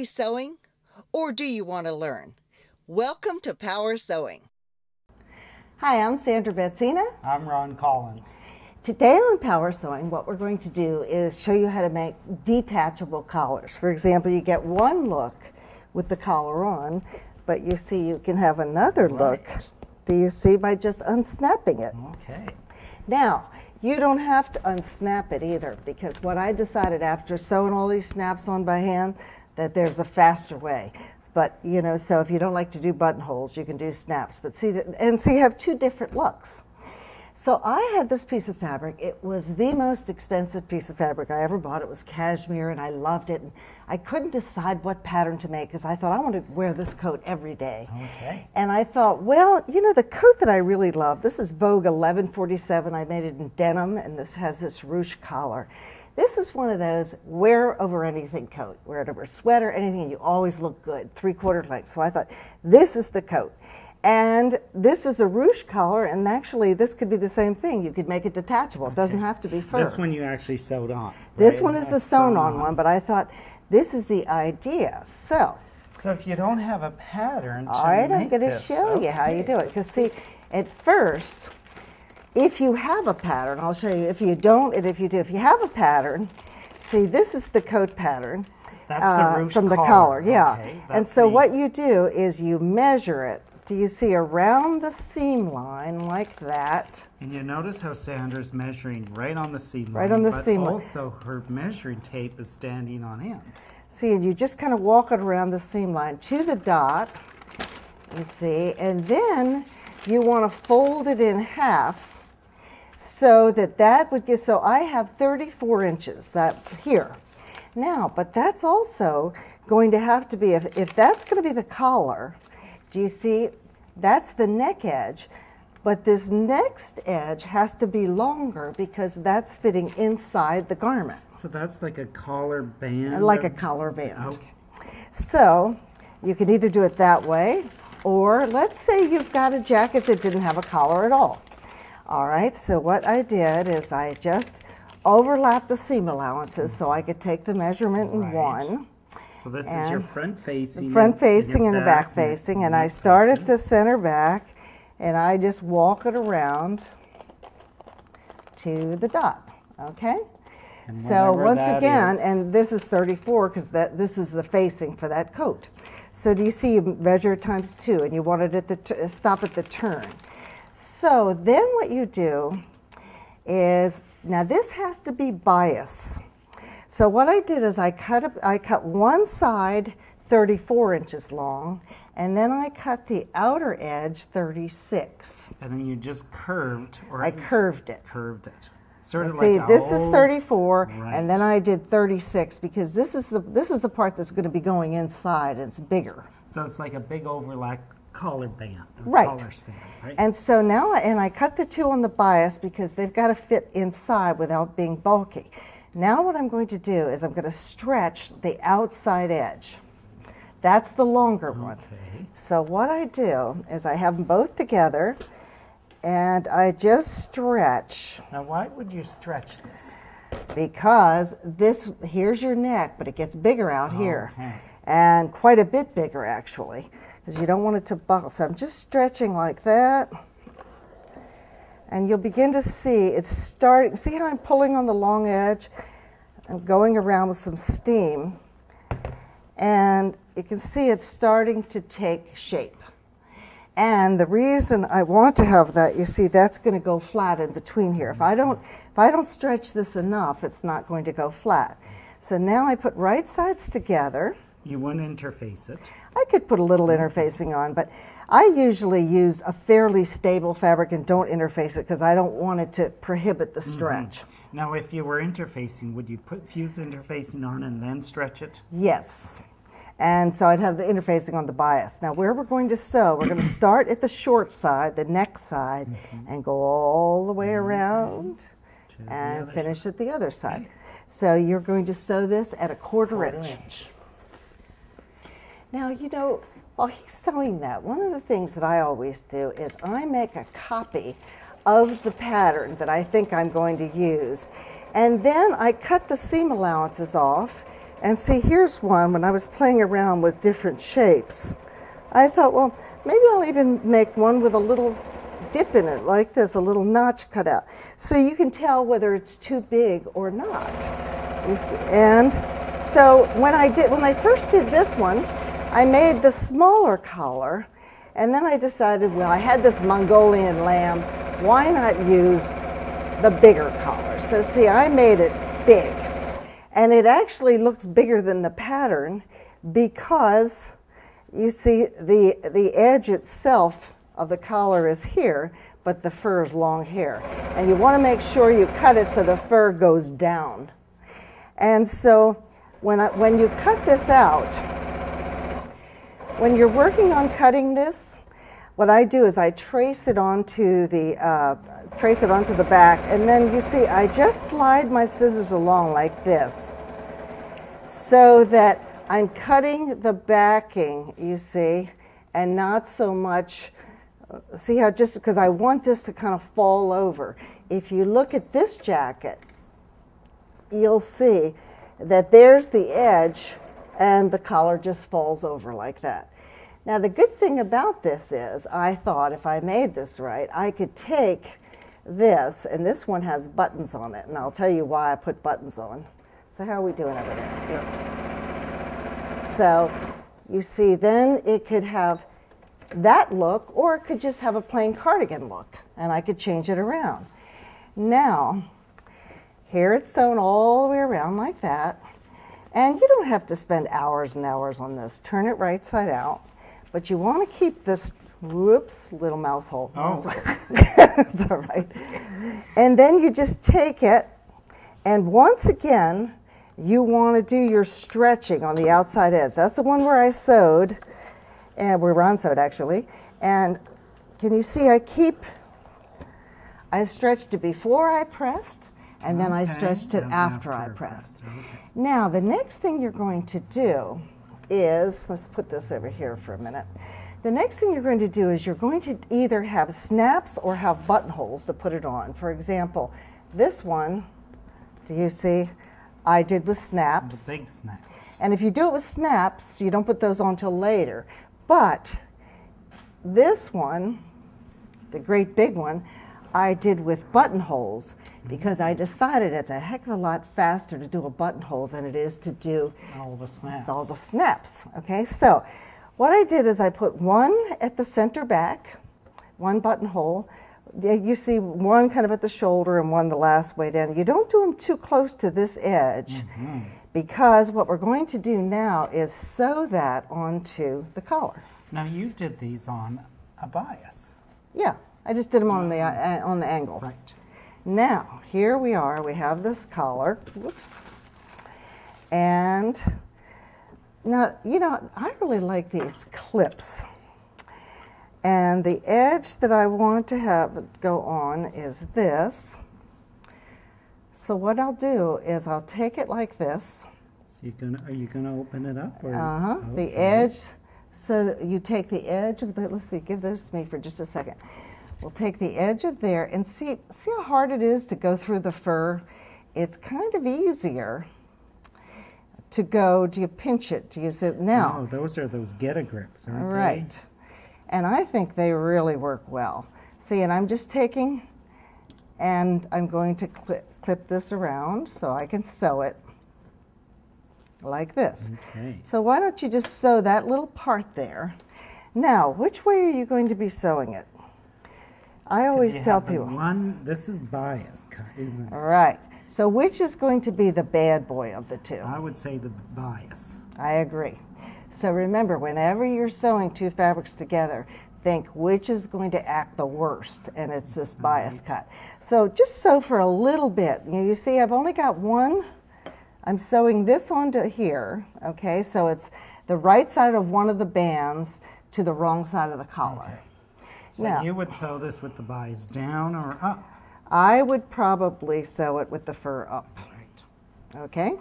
already sewing? Or do you want to learn? Welcome to Power Sewing. Hi, I'm Sandra Betzina. I'm Ron Collins. Today on Power Sewing, what we're going to do is show you how to make detachable collars. For example, you get one look with the collar on, but you see you can have another look. Do you see by just unsnapping it? Okay. Now, you don't have to unsnap it either because what I decided after sewing all these snaps on by hand that there's a faster way. But, you know, so if you don't like to do buttonholes, you can do snaps. But see, and so you have two different looks. So I had this piece of fabric. It was the most expensive piece of fabric I ever bought. It was cashmere and I loved it. And I couldn't decide what pattern to make because I thought I want to wear this coat every day. Okay. And I thought, well, you know, the coat that I really love, this is Vogue 1147. I made it in denim and this has this ruche collar. This is one of those wear over anything coat. Wear it over a sweater, anything, and you always look good, three quarter length. So I thought, this is the coat. And this is a ruche collar, and actually, this could be the same thing. You could make it detachable. It doesn't have to be fur. This one you actually sewed on. This one is the That's sewn on one, but I thought this is the idea. So, So if you don't have a pattern, to all right, I'm going to this, show you how you do it. Because, see, at first, if you have a pattern, I'll show you. If you don't, and if you do, if you have a pattern, see, this is the coat pattern. That's uh, the from the collar. collar, yeah. Okay, and so what you do is you measure it. Do you see around the seam line like that? And you notice how Sandra's measuring right on the seam Right line, Right on the seam line. also her measuring tape is standing on end. See, and you just kind of walk it around the seam line to the dot, you see, and then you want to fold it in half so that that would get, so I have 34 inches that here. Now, but that's also going to have to be, if, if that's going to be the collar, do you see, that's the neck edge, but this next edge has to be longer because that's fitting inside the garment, So that's like a collar band. like a collar band. Okay. So you can either do it that way, or let's say you've got a jacket that didn't have a collar at all. All right, so what I did is I just overlapped the seam allowances so I could take the measurement in Right. one, So this is your front facing. front and- facing your and the back facing, and I start at the center back and I just walk it around to the dot, okay? So once again, is- and this is 34 because that this is the facing for that coat. So do you see you measure times two and you want it at the t- uh, stop at the turn. So then what you do is now this has to be bias. So what I did is I cut up, I cut one side 34 inches long and then I cut the outer edge 36. And then you just curved or I curved it. curved it. Sort of See, like this is 34, Right. and then I did 36 because this is the, this is the part that's going to be going inside and it's bigger. So it's like a big overlap collar band. Right. Collar stand, right? And so now, and I cut the two on the bias because they've got to fit inside without being bulky. Now what I'm going to do is I'm going to stretch the outside edge. That's the longer one. So what I do is I have them both together, and I just stretch. Now, why would you stretch this? because this here's your neck, but it gets bigger out here, and quite a bit bigger actually, because you don't want it to buckle. So I'm just stretching like that, and you'll begin to see it's starting. See how I'm pulling on the long edge? I'm going around with some steam, and you can see it's starting to take shape. And the reason I want to have that, you see, that's going to go flat in between here. If I don't, if I don't stretch this enough, it's not going to go flat. So now I put right sides together. You wouldn't interface it. I could put a little interfacing on, but I usually use a fairly stable fabric and don't interface it because I don't want it to prohibit the mm-hmm. stretch. Now, if you were interfacing, would you put fuse interfacing on and then stretch it? Yes. And so I'd have the interfacing on the bias. Now, where we're going to sew, we're going to start at the short side, the neck side, mm-hmm. and go all the way mm-hmm. around the and finish at the other side. So you're going to sew this at a quarter, Quarter inch. inch. Now, you know, while he's sewing that, one of the things that I always do is I make a copy of the pattern that I think I'm going to use. And then I cut the seam allowances off And see, here's one when I was playing around with different shapes. I thought, well, maybe I'll even make one with a little dip in it, like this, a little notch cut out. So you can tell whether it's too big or not. And so when I did, when I first did this one, I made the smaller collar, and then I decided, well, I had this Mongolian lamb, why not use the bigger collar? So see, I made it big. And it actually looks bigger than the pattern because you see the, the edge itself of the collar is here, but the fur is long hair. And you want to make sure you cut it so the fur goes down. And so when, I, when you cut this out, when you're working on cutting this, what I do is I trace it onto the uh, trace it onto the back, and then you see I just slide my scissors along like this, so that I'm cutting the backing. You see, and not so much. See how just because I want this to kind of fall over. If you look at this jacket, you'll see that there's the edge and the collar just falls over like that. Now the good thing about this is I thought if I made this right, I could take this, and this one has buttons on it, and I'll tell you why I put buttons on. So how are we doing over there? Here. So you see, then it could have that look, or it could just have a plain cardigan look, and I could change it around. Now, here it's sewn all the way around like that. And you don't have to spend hours and hours on this. Turn it right side out. But you want to keep this, whoops, little mouse hole. Oh. That's all right. And then you just take it, and once again, you want to do your stretching on the outside edge. That's the one where I sewed, and where Ron sewed actually. And can you see I keep, I stretched it before I pressed, and then I stretched it And after I pressed. Now, the next thing you're going to do is, let's put this over here for a minute. The next thing you're going to do is you're going to either have snaps or have buttonholes to put it on. For example, this one, do you see, I did with snaps. The big snaps. And if you do it with snaps, you don't put those on till later. But this one, the great big one, I did with buttonholes because I decided it's a heck of a lot faster to do a buttonhole than it is to do All the snaps. all the snaps. Okay, so what I did is I put one at the center back, one buttonhole. You see one kind of at the shoulder and one the last way down. You don't do them too close to this edge because what we're going to do now is sew that onto the collar. Now you did these on a bias. Yeah, I just did them on the uh, on the angle. Right. Now, here we are. We have this collar. Whoops. And now, you know, I really like these clips. And the edge that I want to have go on is this. So what I'll do is I'll take it like this. So you're gonna are you gonna open it up? Uh-huh. The edge. So you take the edge of the, let's see, give this to me for just a second. We'll take the edge of there and see, see how hard it is to go through the fur? It's kind of easier to go, do you pinch it? Do you say, now? No, those are those get a grips, aren't they? Right. And I think they really work well. See, and I'm just taking, and I'm going to clip, clip this around so I can sew it like this. Okay. So why don't you just sew that little part there? Now, which way are you going to be sewing it? I always tell people. One, this is bias isn't it? All right. So which is going to be the bad boy of the two? I would say the bias. I agree. So remember, whenever you're sewing two fabrics together, think which is going to act the worst, and it's this mm-hmm. bias cut. So just sew for a little bit. You, you see, I've only got one. I'm sewing this onto here, okay? So it's the right side of one of the bands to the wrong side of the collar. So Now- you would sew this with the bias down or up. I would probably sew it with the fur up. Right. Okay?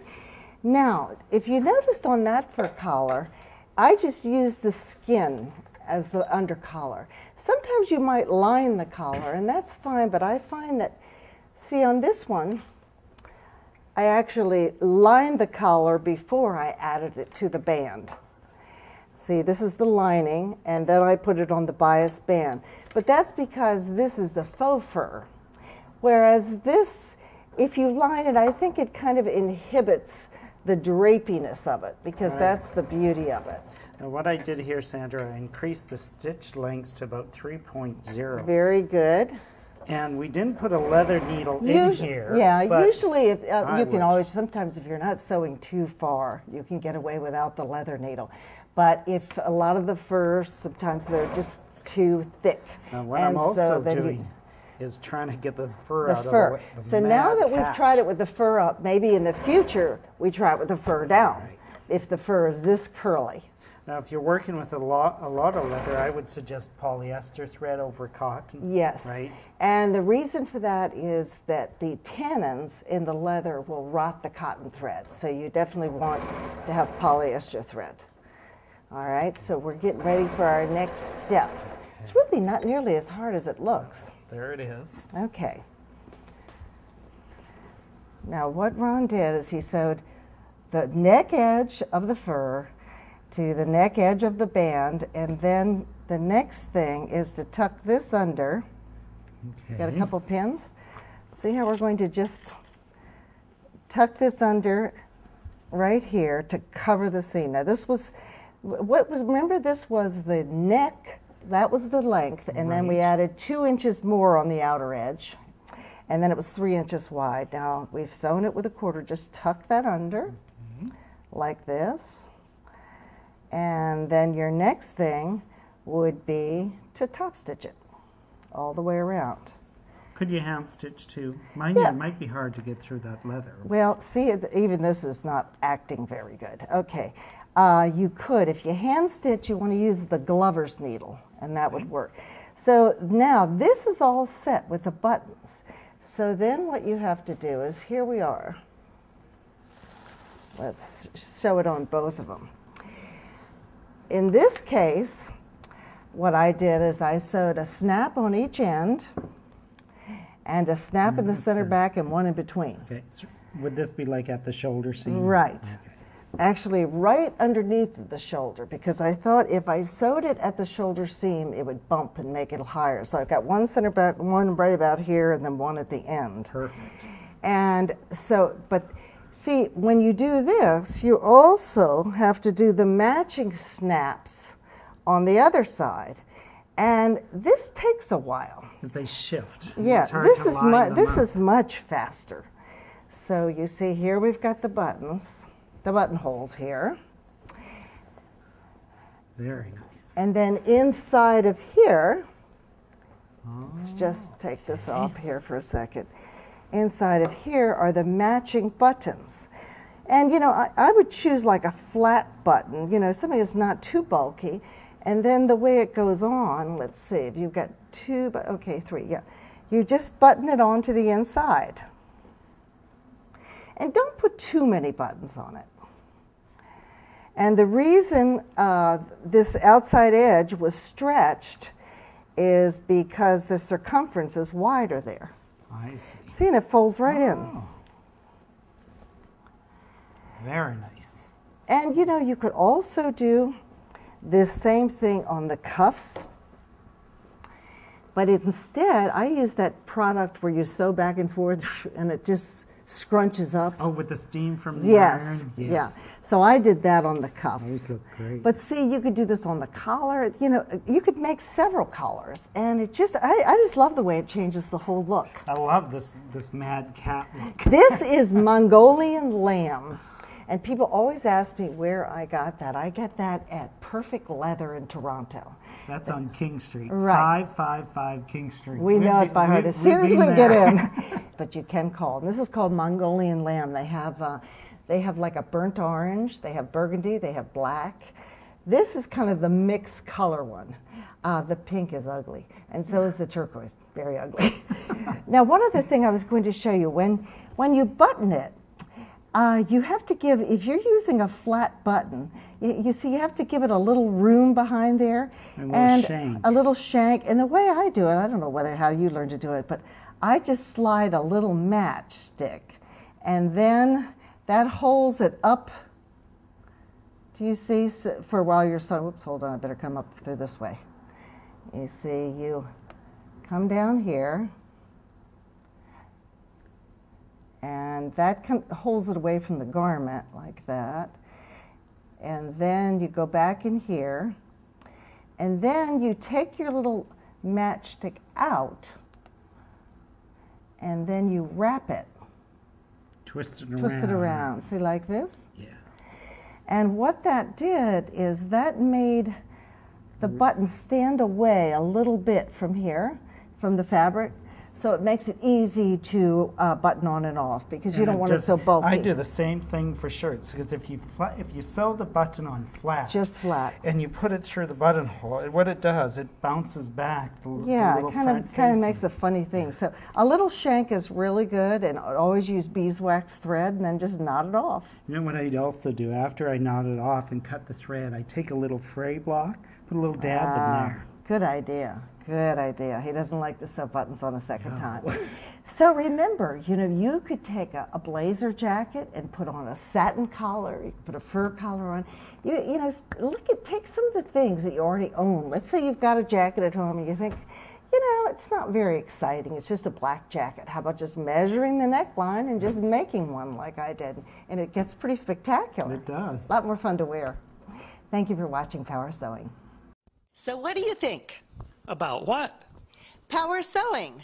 Now, if you noticed on that fur collar, I just used the skin as the under collar. Sometimes you might line the collar, and that's fine, but I find that, see, on this one, I actually lined the collar before I added it to the band. See, this is the lining, and then I put it on the bias band. But that's because this is a faux fur. Whereas this, if you line it, I think it kind of inhibits the drapiness of it because Right. that's the beauty of it. Now what I did here, Sandra, I increased the stitch lengths to about 3.0. Very good. And we didn't put a leather needle in here. Yeah, usually if, uh, you can always, sometimes if you're not sewing too far, you can get away without the leather needle. But if a lot of the fur, sometimes they're just too thick. Now what and I'm also you- doing is trying to get this fur the out fur. of the the so now that we've tried it with the fur up, maybe in the future we try it with the fur down. If the fur is this curly. Now, if you're working with a lot, a lot of leather, I would suggest polyester thread over cotton. Yes. Right. And the reason for that is that the tannins in the leather will rot the cotton thread. So you definitely want to have polyester thread. All right, so we're getting ready for our next step. It's really not nearly as hard as it looks. There it is. Okay. Now, what Ron did is he sewed the neck edge of the fur to the neck edge of the band, and then the next thing is to tuck this under. Got a couple pins. See how we're going to just tuck this under right here to cover the seam. Now this was, what was, remember this was the neck, that was the length, and then we added two inches more on the outer edge. And then it was three inches wide. Now we've sewn it with a quarter, just tuck that under mm-hmm. like this. And then your next thing would be to top stitch it all the way around. Could you hand stitch too? Mine Yeah. it might be hard to get through that leather. Well, see, even this is not acting very good. Okay, uh, you could, if you hand stitch, you want to use the Glover's needle, and that would work. So now this is all set with the buttons. So then what you have to do is, here we are. Let's show it on both of them. In this case, what I did is I sewed a snap on each end and a snap in the center back and one in between. Okay. So would this be like at the shoulder seam? Right. Actually, right underneath the shoulder, because I thought if I sewed it at the shoulder seam, it would bump and make it higher. So I've got one center back, one right about here, and then one at the end. Perfect. And so, but see, when you do this, you also have to do the matching snaps on the other side. And this takes a while. Because they shift. Yeah, this is mu- this up. is much faster. So you see here we've got the buttons, the buttonholes here, very nice. and then inside of here, let's oh, just take this off here for a second. Inside of here are the matching buttons. And you know, I, I would choose like a flat button, you know, something that's not too bulky. And then the way it goes on, let's see, if you've got two, but okay, three, yeah. You just button it onto the inside. And don't put too many buttons on it. And the reason uh, this outside edge was stretched is because the circumference is wider there. I see. See, and it folds right in. Oh. Very nice. And you know, you could also do this same thing on the cuffs. But instead, I use that product where you sew back and forth and it just scrunches up. Oh, with the steam from the Yes, iron? yeah. So I did that on the cuffs. But see, you could do this on the collar. You know, you could make several collars, and it just I, I just love the way it changes the whole look. I love this this mad cat look. This is Mongolian lamb. And people always ask me where I got that. I get that at Perfect Leather in Toronto. That's on King Street. Right. 555 King Street. We We've know it by heart as soon as we been get in. but you can call. And this is called Mongolian lamb. They have, uh, they have like a burnt orange, they have burgundy, they have black. This is kind of the mixed color one. Uh, the pink is ugly, and so is the turquoise, very ugly. now, one other thing I was going to show you when, when you button it, uh, you have to give, if you're using a flat button, you, you see, you have to give it a little room behind there. A little and shank. a little shank. And the way I do it, I don't know whether how you learned to do it, but I just slide a little matchstick And then that holds it up. Do you see? S- For while you're sewing, oops, hold on, I better come up through this way. You see, you come down here, and that holds it away from the garment like that. And then you go back in here, and then you take your little matchstick out, and then you wrap it, Twist it around. twist it around. See, like this? Yeah. And what that did is that made the mm. button stand away a little bit from here, from the fabric, so it makes it easy to uh, button on and off because you And don't want it does- so bulky. I do the same thing for shirts because if you if you sew the button on flat, Just flat. and you put it through the buttonhole, what it does, it bounces back. The, the Yeah, little it kind of kind of makes a funny thing. So a little shank is really good, and always use beeswax thread, and then just knot it off. You know what I'd also do after I knot it off and cut the thread? I take a little fray block, put a little dab Ah, in there. Good idea. Good idea. He doesn't like to sew buttons on a second time. So remember, you know, you could take a, a blazer jacket and put on a satin collar. You could put a fur collar on. You, you know, look at take some of the things that you already own. Let's say you've got a jacket at home and you think, you know, it's not very exciting. It's just a black jacket. How about just measuring the neckline and just making one like I did? And it gets pretty spectacular. It does. A lot more fun to wear. Thank you for watching Power Sewing. So, what do you think? About what? Power sewing.